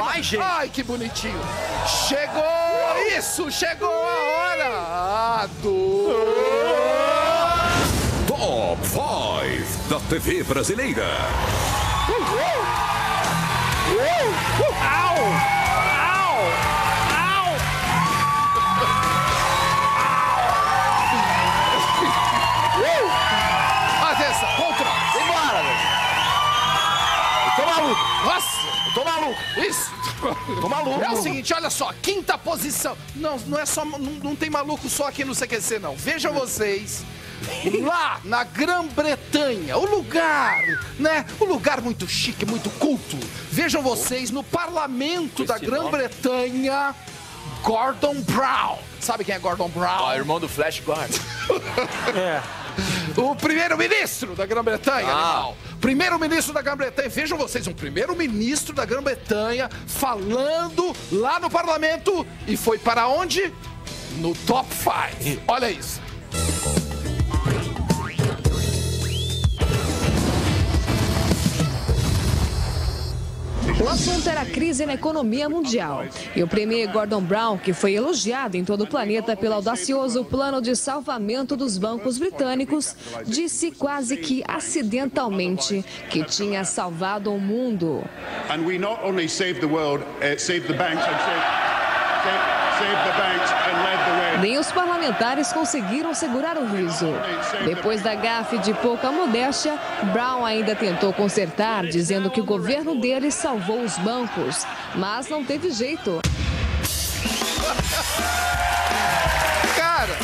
Vai, gente. Ai, que bonitinho. Chegou! Isso, chegou a hora! Do... Top 5 da TV brasileira. Isso! Tô maluco. É o seguinte, olha só, quinta posição. Não, não é só. Não, não tem maluco só aqui no CQC, não. Vejam vocês. Lá na Grã-Bretanha, o lugar, né? O lugar muito chique, muito culto. Vejam vocês no parlamento da Grã-Bretanha, Gordon Brown. Sabe quem é Gordon Brown? Ah, irmão do Flash Guard. É. O primeiro-ministro da Grã-Bretanha, Ah. animal. Primeiro-ministro da Grã-Bretanha. Vejam vocês, um primeiro-ministro da Grã-Bretanha falando lá no parlamento e foi para onde? No top 5. Olha isso. Assunto era a crise na economia mundial. E o premier Gordon Brown, que foi elogiado em todo o planeta pelo audacioso plano de salvamento dos bancos britânicos, disse quase que acidentalmente que tinha salvado o mundo. And we not only saved the world, uh, saved the banks the way. Nem os parlamentares conseguiram segurar o riso. Depois da gafe de pouca modéstia, Brown ainda tentou consertar, dizendo que o governo dele salvou os bancos. Mas não teve jeito. Cara,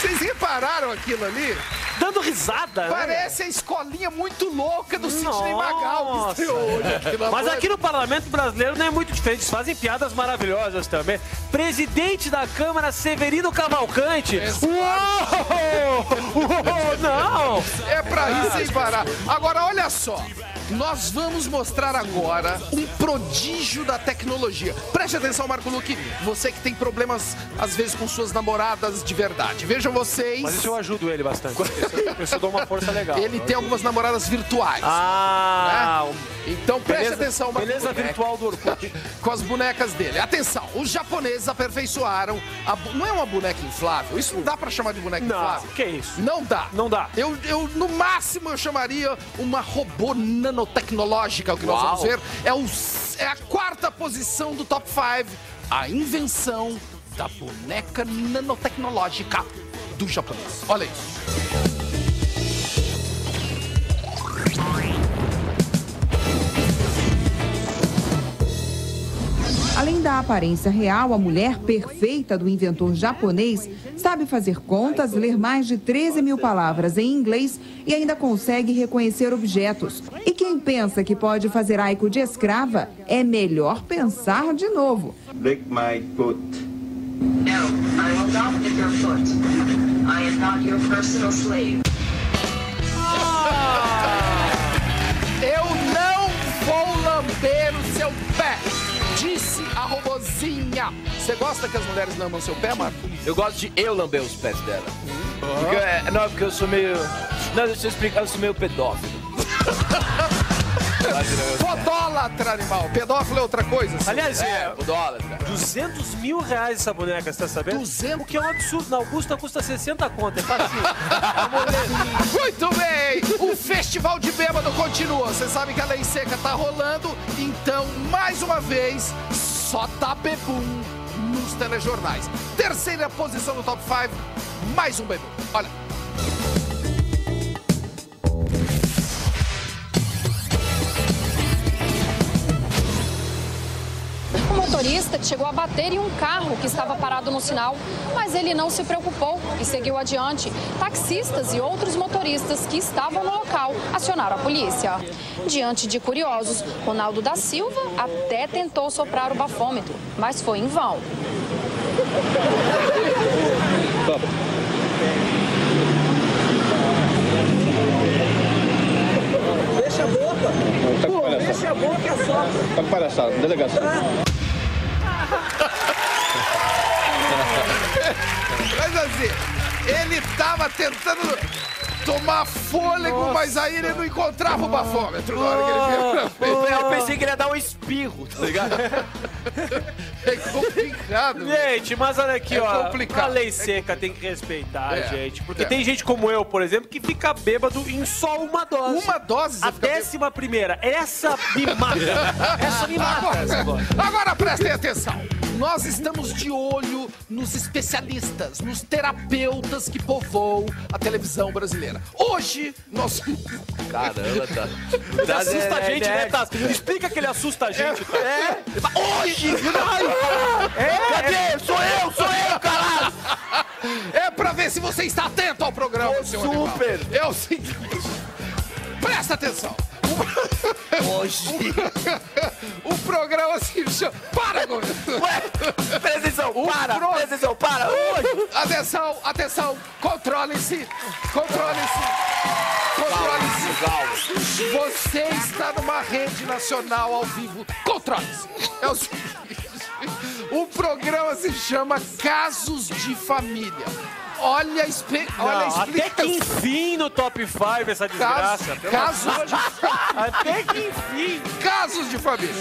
vocês repararam aquilo ali? Dando risada, né? Parece a escolinha muito louca do Sidney Magal que hoje Mas aqui no parlamento brasileiro não é muito diferente. Eles fazem piadas maravilhosas também. Presidente da Câmara, Severino Cavalcante. Uou! Uou! Não! É pra ir sem parar. Agora, olha só. Nós vamos mostrar agora um prodígio da tecnologia. Preste atenção, Marco Luque. Você que tem problemas, às vezes, com suas namoradas de verdade. Vejam vocês. Mas isso eu ajudo ele bastante. Isso eu- dou uma força legal. Ele tem algumas namoradas virtuais. Ah, né? Então preste beleza, atenção, Marco beleza Luque. virtual do Orkut. com as bonecas dele. Atenção, os japoneses aperfeiçoaram. a Não é uma boneca inflável. Isso não dá pra chamar de boneca Não, inflável. que isso? Não dá. Não dá. Eu, eu, no máximo, eu chamaria uma robô nanotecnológica, o que nós Uau. vamos ver. É, o, é a quarta posição do top 5. A invenção da boneca nanotecnológica do japonês. Olha isso. Além da aparência real, a mulher perfeita do inventor japonês sabe fazer contas, ler mais de 13 mil palavras em inglês e ainda consegue reconhecer objetos. E quem pensa que pode fazer aico de escrava, é melhor pensar de novo. lick my foot. No, I will not lick your foot. I am not your personal slave. Você gosta que as mulheres lambam seu pé, Marco? Eu gosto de eu lamber os pés dela. Porque, é, não, porque eu sou meio. Não, deixa eu explicar, eu sou meio pedófilo. Podólatra, animal. Pedófilo é outra coisa. assim. Aliás, É, é, cara. 200 mil reais essa boneca, você tá sabendo? 200? O que é um absurdo. Na Augusta custa 60 conto, é ver. Muito bem! O Festival de Bêbado continua. Você sabe que a lei seca tá rolando, então, mais uma vez, só tá bebum nos telejornais. Terceira posição no top 5, mais um bebum. Olha. Motorista chegou a bater em um carro que estava parado no sinal, mas ele não se preocupou e seguiu adiante. Taxistas e outros motoristas que estavam no local acionaram a polícia. Diante de curiosos, Ronaldo da Silva até tentou soprar o bafômetro, mas foi em vão. Fecha a boca. Pô, fecha a boca e assopra. Tá palhaçada, delegacia. Mas assim, ele tava tentando tomar fôlego, mas aí ele não encontrava o bafômetro na hora que ele. Eu pensei que ele ia dar um espirro, tá ligado? É complicado. Gente, mas olha aqui, É ó. complicado. A lei seca tem que respeitar, É, gente. Porque é. tem gente como eu, por exemplo, que fica bêbado em só uma dose. Uma dose, A décima primeira. Essa me mata. Essa me mata. agora. Agora prestem atenção. Nós estamos de olho nos especialistas, nos terapeutas que povoam a televisão brasileira. Hoje, nós. Caramba, tá. Ele assusta a gente, né, Tato? Explica que ele assusta a gente, tá? É. Hoje! Cadê? Sou eu, sou eu, caralho! É pra ver se você está atento ao programa, seu super. animal. É o seguinte. Presta atenção. Hoje. O programa se chama. Para, Gomes! Ué, presta atenção, para, pro- presta atenção, para. Hoje. Atenção, atenção, controle-se, controle-se, controle-se. Você está numa rede nacional ao vivo, controle-se. É o seguinte, o programa se chama Casos de Família. Olha, espe... Olha a Não, até que explicação. enfim no top 5 essa desgraça. Amor casos de Até que enfim. Casos de família.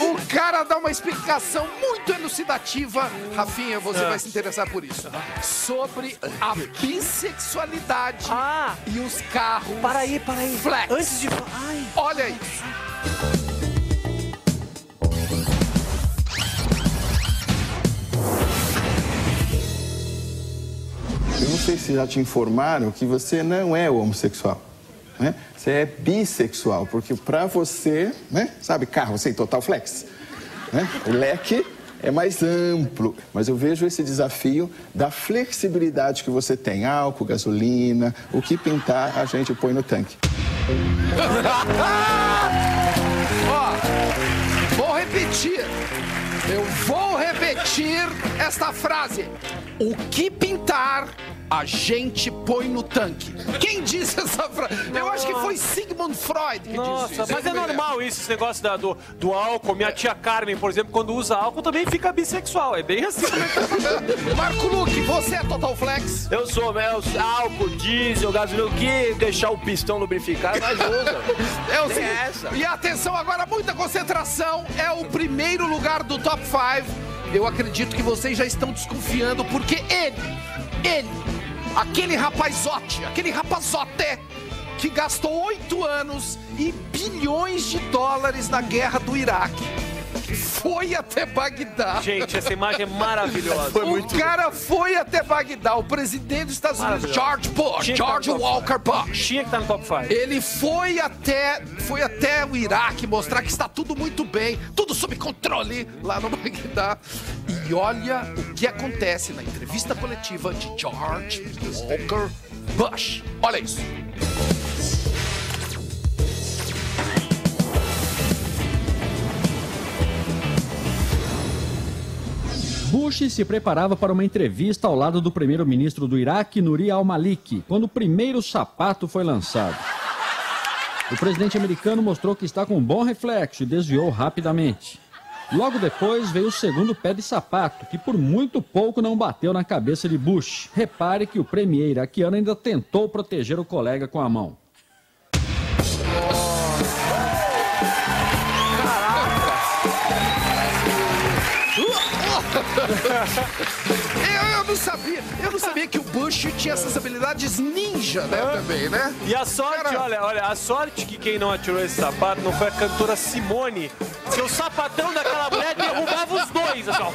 O cara dá uma explicação muito elucidativa, Rafinha, você vai se interessar por isso, sobre a bissexualidade Ah. e os carros. Para aí, para aí. Flex. Antes de... Ai. Olha isso. Sei se já te informaram que você não é homossexual. Né? Você é bissexual, porque para você, né? sabe, carro sem total flex. Né? O leque é mais amplo, mas eu vejo esse desafio da flexibilidade que você tem. Álcool, gasolina, o que pintar a gente põe no tanque. Ó, vou repetir. Eu vou repetir esta frase. O que pintar, a gente põe no tanque. Quem disse essa frase? Eu acho que foi Sigmund Freud que disse Nossa, isso. mas é normal isso, esse negócio da- do, do álcool. Minha tia Carmen, por exemplo, quando usa álcool, também fica bissexual. É bem assim. Marco Luque, você é Total Flex? Eu sou, meu, álcool, diesel, gasolina, o que deixar o pistão lubrificado, nós usa. É o seguinte, essa. E atenção agora, muita concentração. É o primeiro lugar do top 5. Eu acredito que vocês já estão desconfiando, porque ele, ele, aquele rapazote, aquele rapazote que gastou oito anos e bilhões de dólares na guerra do Iraque, foi até Bagdá. Gente, essa imagem é maravilhosa. o cara foi até Bagdá, o presidente dos Estados Unidos, George Bush, Tinha estar George Walker Bush. Tinha que estar no top 5. Ele foi até, foi até o Iraque mostrar que está tudo muito bem, tudo sob controle lá no Bagdá. E olha o que acontece na entrevista coletiva de George Walker Bush. Olha isso. Bush se preparava para uma entrevista ao lado do primeiro-ministro do Iraque, Nuri al-Maliki, quando o primeiro sapato foi lançado. O presidente americano mostrou que está com um bom reflexo e desviou rapidamente. Logo depois veio o segundo pé de sapato, que por muito pouco não bateu na cabeça de Bush. Repare que o premier iraquiano ainda tentou proteger o colega com a mão. Eu, eu não sabia, eu não sabia que o Bush tinha essas habilidades ninja, né, também, né? E a sorte, Cara- olha, olha, a sorte que quem não atirou esse sapato não foi a cantora Simone. Seu sapatão daquela mulher derrubava os dois, assim, ó.